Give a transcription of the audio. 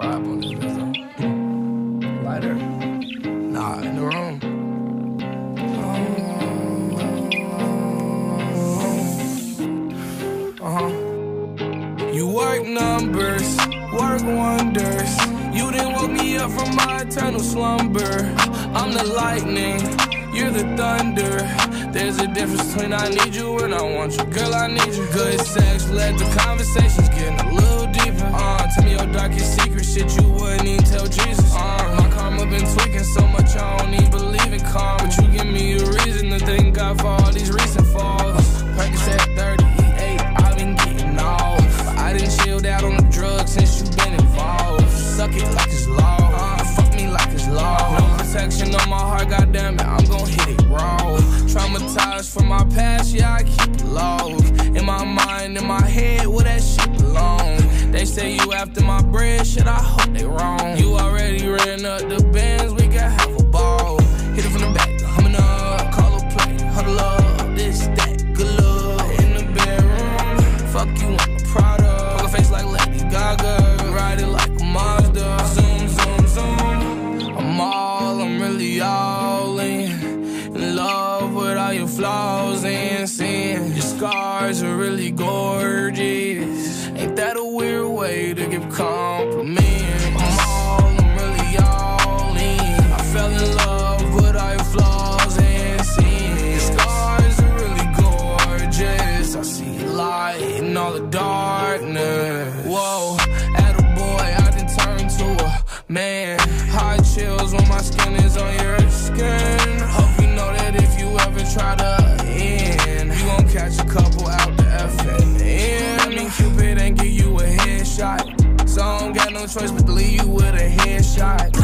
Vibe on this though. Lighter. Nah, in the room. Uh-huh. You work numbers, work wonders. You didn't woke me up from my eternal slumber. I'm the lightning, you're the thunder. There's a difference between I need you and I want you. Girl, I need you. Good sex, let the conversations get a little deeper. Uh, shit you wouldn't even tell Jesus. Uh, my karma been tweaking so much I don't even believe in karma. But you give me a reason to thank God for all these recent falls. Percocet 30, E8, I've been getting off. I didn't chilled out on the drugs since you been involved. Suck it like bread, shit, I hope they wrong. You already ran up the bands, we can have a ball. Hit it from the back, humming up, call a play, huddle up, this, that, good luck. In the bedroom, fuck you, I'm a product. Poker face like Lady Gaga, ride it like a Mazda. Zoom, zoom, zoom. I'm all, I'm really all in. In love with all your flaws and sin. Your scars are really gorgeous. Light in all the darkness. Whoa, at a boy, I done turned to a man. High chills when my skin is on your skin. Hope you know that if you ever try to end, you gon' catch a couple out the FNN. I mean, Cupid ain't give you a headshot. So I don't got no choice but to leave you with a headshot.